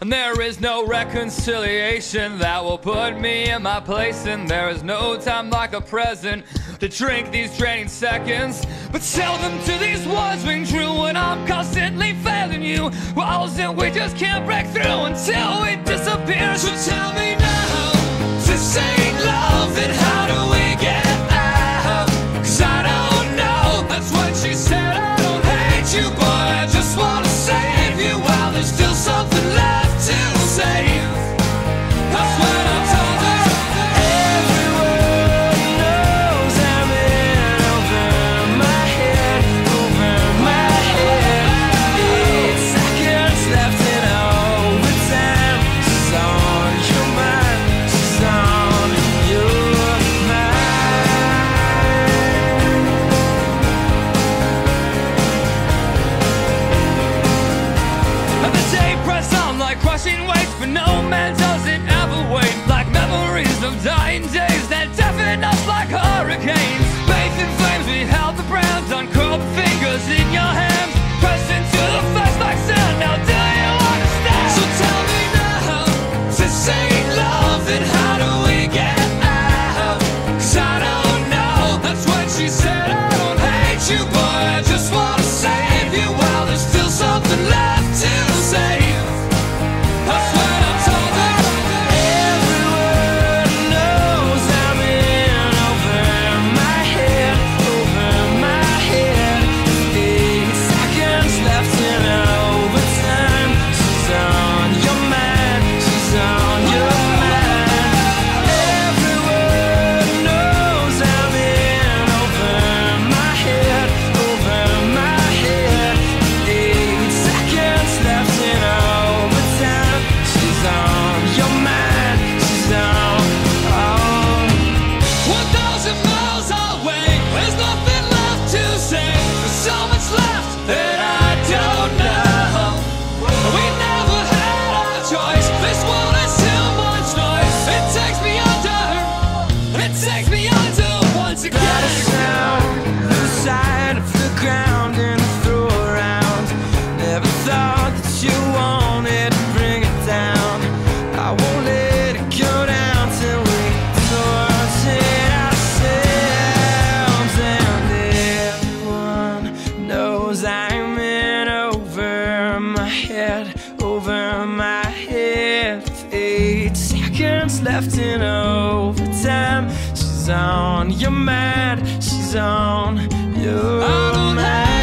And there is no reconciliation that will put me in my place. And there is no time like a present to drink these draining seconds. But tell them to these words ring true when I'm constantly failing you. Walls that we just can't break through until we disappear. So tell dying days that deafen us like hurricanes. Faith in flames, we held the brand, uncurled the fingers in your hands, pressed into the face like sand. Now do you understand? So tell me now, this ain't love, then how do we get out? 'Cause I don't know, that's what she said. I don't hate you, boy, I just wanna left in overtime. She's on your mind, she's on your mind.